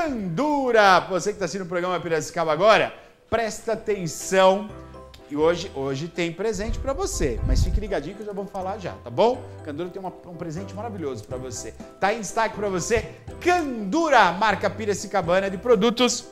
Candura. Você que está assistindo o programa Piracicaba agora, presta atenção. E hoje, hoje tem presente para você, mas fique ligadinho que eu já vou falar já, tá bom? Candura tem uma, um presente maravilhoso para você. Tá em destaque para você, Candura, marca Piracicabana de produtos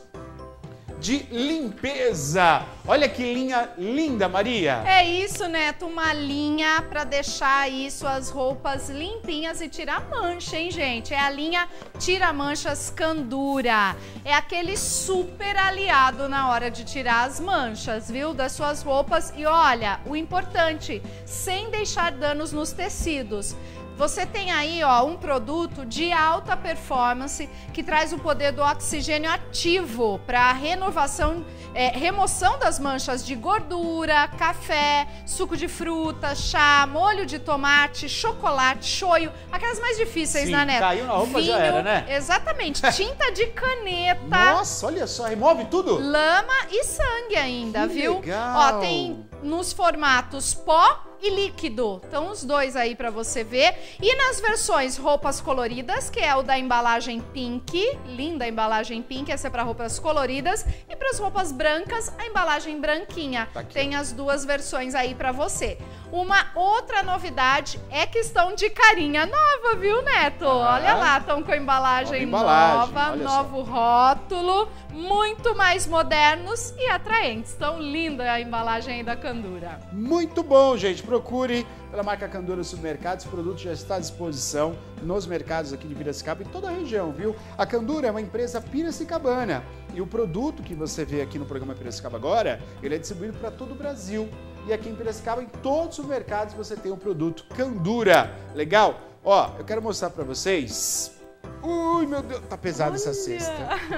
de limpeza. Olha que linha linda, Maria. É isso, Neto, uma linha para deixar aí suas roupas limpinhas e tirar mancha, hein, gente? É a linha Tira Manchas Candura. É aquele super aliado na hora de tirar as manchas, viu, das suas roupas. E olha, o importante, sem deixar danos nos tecidos. Você tem aí ó, um produto de alta performance que traz o poder do oxigênio ativo para renovação, é, remoção das manchas de gordura, café, suco de fruta, chá, molho de tomate, chocolate, shoyu, aquelas mais difíceis, Sim, né, Neto? caiu na roupa, Vinho, já era, né? Exatamente, tinta de caneta. Nossa, olha só, remove tudo. Lama e sangue ainda, Que viu? legal. Ó, tem nos formatos pó e líquido. Então os dois aí para você ver. E nas versões roupas coloridas, que é o da embalagem pink, linda a embalagem pink, essa é para roupas coloridas, e para as roupas brancas, a embalagem branquinha. Tá Tem as duas versões aí para você. Uma outra novidade é que estão de carinha nova, viu, Neto? Olha lá, estão com a embalagem Nova embalagem, nova, olha só. novo rótulo, muito mais modernos e atraentes. Tão linda a embalagem aí da Candura. Muito bom, gente. Procure pela marca Candura Supermercados. O produto já está à disposição nos mercados aqui de Piracicaba e toda a região, viu? A Candura é uma empresa piracicabana e o produto que você vê aqui no programa Piracicaba agora, ele é distribuído para todo o Brasil. E aqui em Piracicaba, em todos os mercados, você tem o produto Candura. Legal? Ó, eu quero mostrar para vocês. Ui, meu Deus, tá pesada essa Olha! cesta.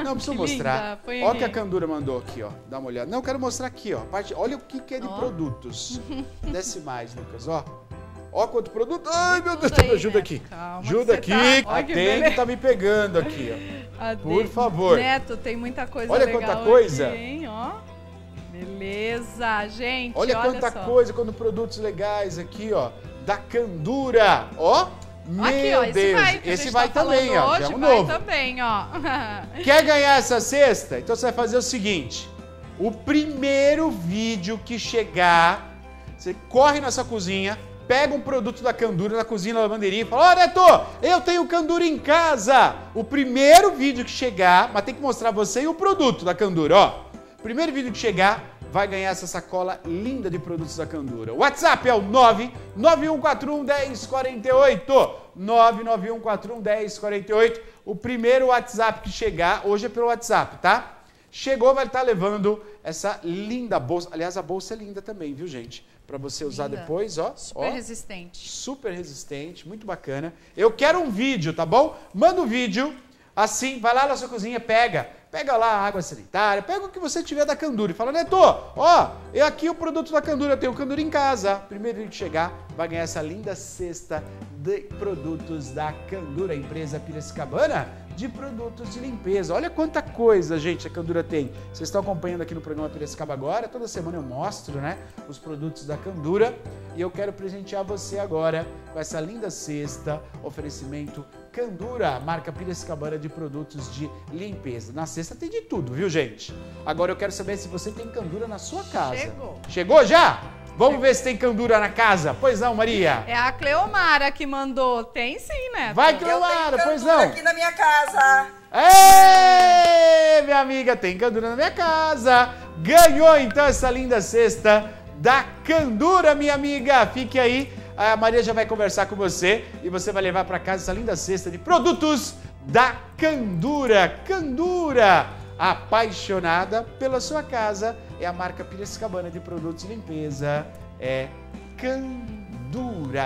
Não, preciso Que mostrar. Ó o que a Candura mandou aqui, ó. Dá uma olhada. Não, eu quero mostrar aqui, ó. Parte... Olha o que, que é de Ó. produtos. Desce mais, Lucas, ó. Ó quanto produto. Ai, meu Deus, aí, ajuda Neto. aqui. Calma ajuda aqui. tá- Ó, A que tá me pegando aqui, ó. Por favor. Neto, tem muita coisa Olha quanta coisa. aqui, hein? Ó. Beleza, gente. Olha, quanta só. coisa, quando produtos legais aqui, ó. Da Candura. Ó. Meu Aqui, ó, esse Deus. vai, esse vai tá também, ó. Hoje, é um vai novo. também, ó. Quer ganhar essa cesta? Então você vai fazer o seguinte: o primeiro vídeo que chegar, você corre na sua cozinha, pega um produto da Candura na cozinha, na lavanderia e fala: Ó, Neto, eu tenho Candura em casa. O primeiro vídeo que chegar, mas tem que mostrar você e o produto da Candura, ó. Primeiro vídeo que chegar, vai ganhar essa sacola linda de produtos da Candura. O WhatsApp é o 99141 1048. 99141 1048. O primeiro WhatsApp que chegar, hoje é pelo WhatsApp, tá? Chegou, vai estar levando essa linda bolsa. Aliás, a bolsa é linda também, viu, gente? Para você usar Linda. depois, ó. Super ó. resistente. Super resistente, muito bacana. Eu quero um vídeo, tá bom? Manda um vídeo, assim, vai lá na sua cozinha, pega. Pega lá a água sanitária, pega o que você tiver da Candura e fala, Neto, ó, é aqui o produto da Candura, eu tenho Candura em casa. Primeiro que chegar, vai ganhar essa linda cesta de produtos da Candura, empresa Piracicabana de produtos de limpeza. Olha quanta coisa, gente, a Candura tem. Vocês estão acompanhando aqui no programa Piracicaba agora, toda semana eu mostro, né, os produtos da Candura e eu quero presentear você agora com essa linda cesta, oferecimento Candura, marca Piracicabana de produtos de limpeza. Na cesta tem de tudo, viu, gente? Agora eu quero saber se você tem Candura na sua casa. Chegou. Chegou já? Vamos ver se tem Candura na casa. Pois não, Maria? É a Cleomara que mandou. Tem sim, Neto. Vai, Cleomara, pois não. aqui na minha casa. Ê, minha amiga, tem Candura na minha casa. Ganhou então essa linda cesta da Candura, minha amiga. Fique aí, a Maria já vai conversar com você e você vai levar para casa essa linda cesta de produtos da Candura. Candura, apaixonada pela sua casa, é a marca Piracicabana de produtos de limpeza, é Candura.